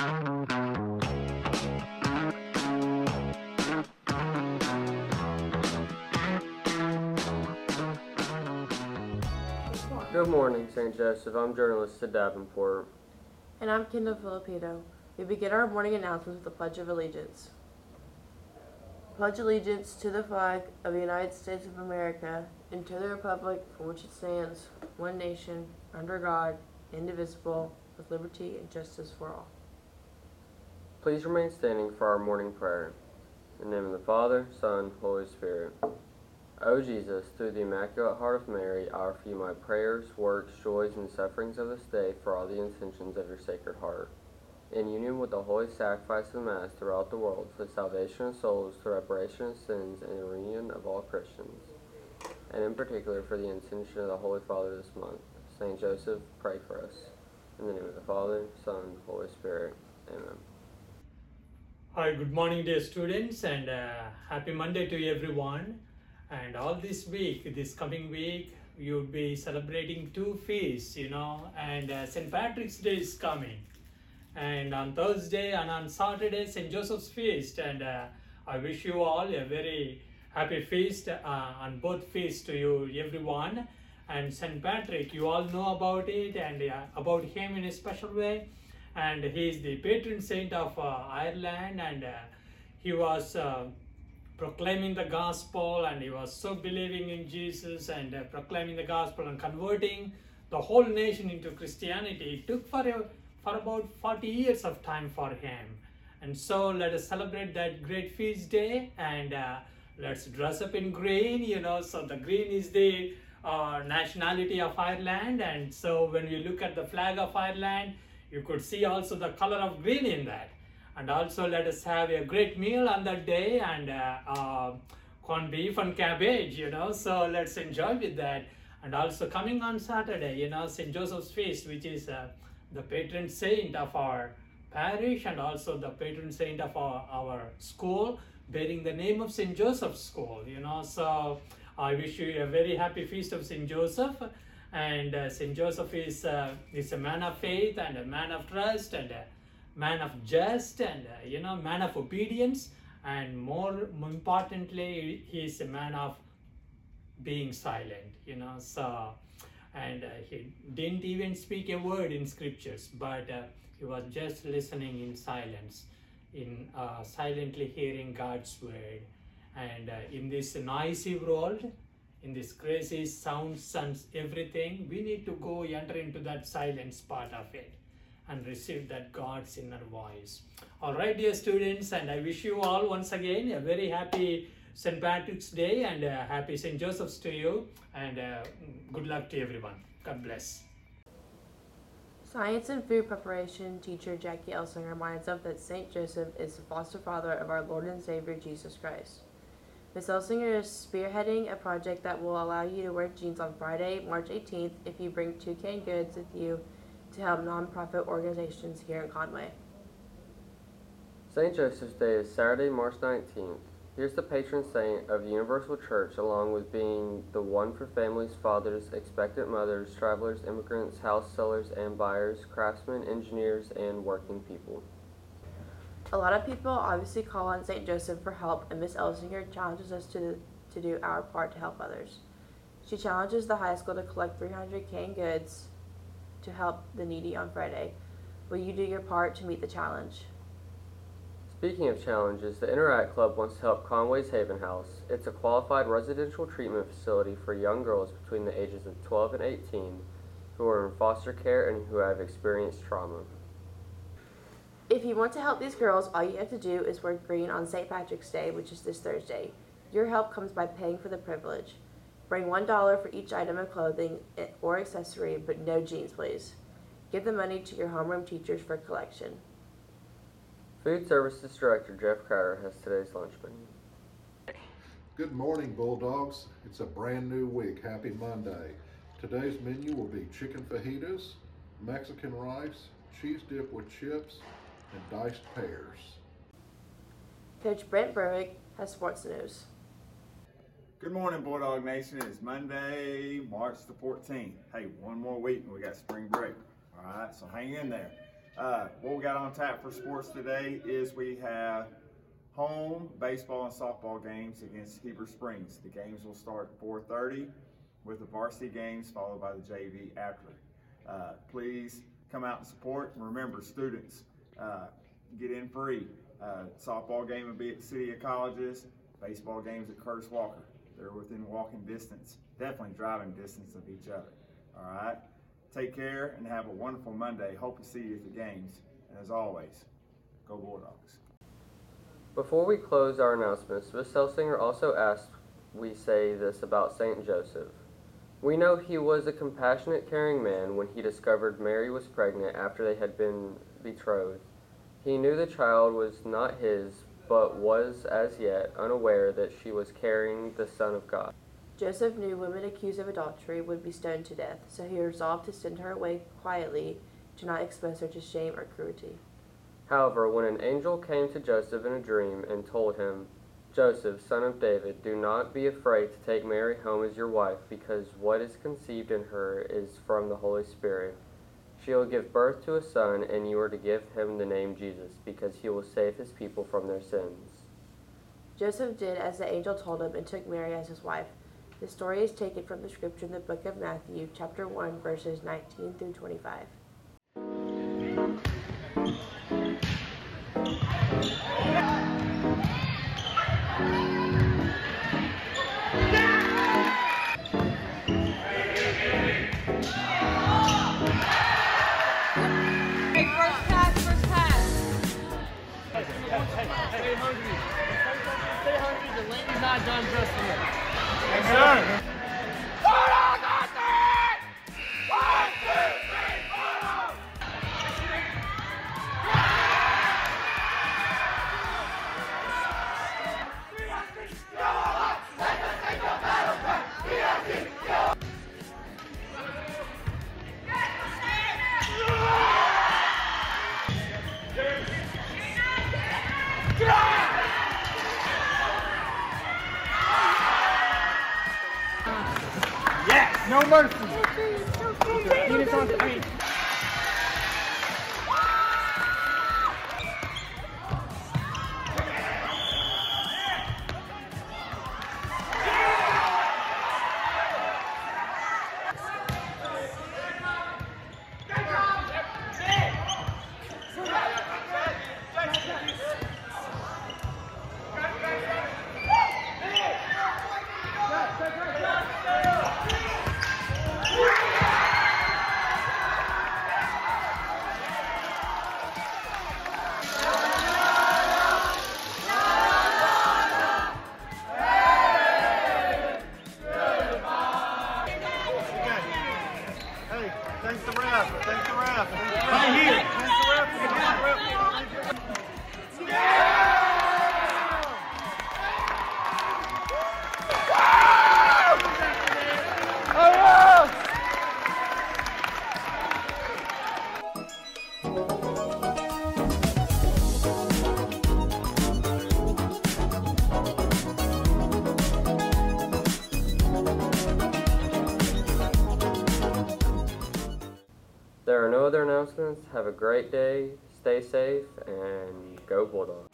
Good morning, St. Joseph. I'm journalist Sid Davenport. And I'm Kendall Filipino. We begin our morning announcements with the Pledge of Allegiance. Pledge allegiance to the flag of the United States of America and to the republic for which it stands, one nation, under God, indivisible, with liberty and justice for all. Please remain standing for our morning prayer. In the name of the Father, Son, Holy Spirit. O Jesus, through the Immaculate Heart of Mary, I offer you my prayers, works, joys, and sufferings of this day for all the intentions of your Sacred Heart. In union with the holy sacrifice of the Mass throughout the world, for the salvation of souls, the reparation of sins, and the reunion of all Christians, and in particular for the intention of the Holy Father this month. Saint Joseph, pray for us. In the name of the Father, Son, Holy Spirit. Amen. Hi, good morning, dear students, and uh, happy Monday to everyone. And all this week, this coming week, you'll be celebrating two feasts, you know, and uh, St. Patrick's Day is coming. And on Thursday and on Saturday, St. Joseph's Feast. And uh, I wish you all a very happy feast uh, on both feasts to you, everyone. And St. Patrick, you all know about it and uh, about him in a special way. And he is the patron saint of uh, Ireland, and uh, he was uh, proclaiming the gospel, and he was so believing in Jesus and proclaiming the gospel and converting the whole nation into Christianity. It took for a, for about 40 years of time for him. And so let us celebrate that great feast day and uh, let's dress up in green, you know. So the green is the uh, nationality of Ireland, and so when we look at the flag of Ireland, you could see also the color of green in that. And also let us have a great meal on that day and uh, uh, corned beef and cabbage, you know. So let's enjoy with that. And also coming on Saturday, you know, St. Joseph's Feast, which is uh, the patron saint of our parish and also the patron saint of our, our school, bearing the name of St. Joseph's School, you know. So I wish you a very happy feast of St. Joseph. And uh, St. Joseph is, uh, is a man of faith and a man of trust and a man of just and uh, you know man of obedience and more importantly he is a man of being silent you know so and uh, he didn't even speak a word in scriptures but uh, he was just listening in silence in uh, silently hearing god's word and uh, in this noisy world in this crazy sounds and everything we need to go enter into that silence part of it and receive that God's inner voice. All right, dear students, and I wish you all once again a very happy St. Patrick's Day and uh, happy St. Joseph's to you, and uh, good luck to everyone. God bless. Science and food preparation teacher Jackie Elsinger reminds us that St. Joseph is the foster father of our Lord and Savior Jesus Christ. Ms. Elsinger is spearheading a project that will allow you to wear jeans on Friday, March 18th if you bring two canned goods with you to help nonprofit organizations here in Conway. St. Joseph's Day is Saturday, March 19th. Here's the patron saint of Universal Church, along with being the one for families, fathers, expectant mothers, travelers, immigrants, house sellers and buyers, craftsmen, engineers, and working people. A lot of people obviously call on St. Joseph for help, and Miss Elsinger challenges us to, to do our part to help others. She challenges the high school to collect 300 canned goods to help the needy on Friday. Will you do your part to meet the challenge? Speaking of challenges, the Interact Club wants to help Conway's Haven House. It's a qualified residential treatment facility for young girls between the ages of 12 and 18 who are in foster care and who have experienced trauma. If you want to help these girls, all you have to do is wear green on St. Patrick's Day, which is this Thursday. Your help comes by paying for the privilege. Bring $1 for each item of clothing or accessory, but no jeans, please. Give the money to your homeroom teachers for collection. Food Services Director Jeff Crowder has today's lunch menu. Good morning, Bulldogs. It's a brand new week. Happy Monday. Today's menu will be chicken fajitas, Mexican rice, cheese dip with chips, and diced pears. Coach Brent Berwick has sports news. Good morning, Bulldog Nation. It's Monday, March the 14th. Hey, one more week and we got spring break. All right, so hang in there. Uh, what we got on tap for sports today is we have home baseball and softball games against Heber Springs. The games will start at 4:30 with the varsity games followed by the JV after. Uh, please come out and support. And remember, students, get in free. Uh, softball game will be at City of Colleges. Baseball games at Curtis Walker. They're within walking distance, definitely driving distance of each other. All right. Take care and have a wonderful Monday. Hope to see you at the games. And as always, go Bulldogs. Before we close our announcements, Ms. Elsinger also asked we say this about Saint Joseph. We know he was a compassionate, caring man when he discovered Mary was pregnant after they had been betrothed. He knew the child was not his, but was as yet unaware that she was carrying the Son of God. Joseph knew women accused of adultery would be stoned to death, so he resolved to send her away quietly to not expose her to shame or cruelty. However, when an angel came to Joseph in a dream and told him, Joseph, son of David, do not be afraid to take Mary home as your wife, because what is conceived in her is from the Holy Spirit. She will give birth to a son, and you are to give him the name Jesus, because he will save his people from their sins. Joseph did as the angel told him and took Mary as his wife. The story is taken from the scripture in the book of Matthew, chapter 1, verses 19 through 25. Lady's not No mercy. Penis on I mean, ref. Thanks the ref. Right here. There are no other announcements. Have a great day, stay safe, and go Bulldogs.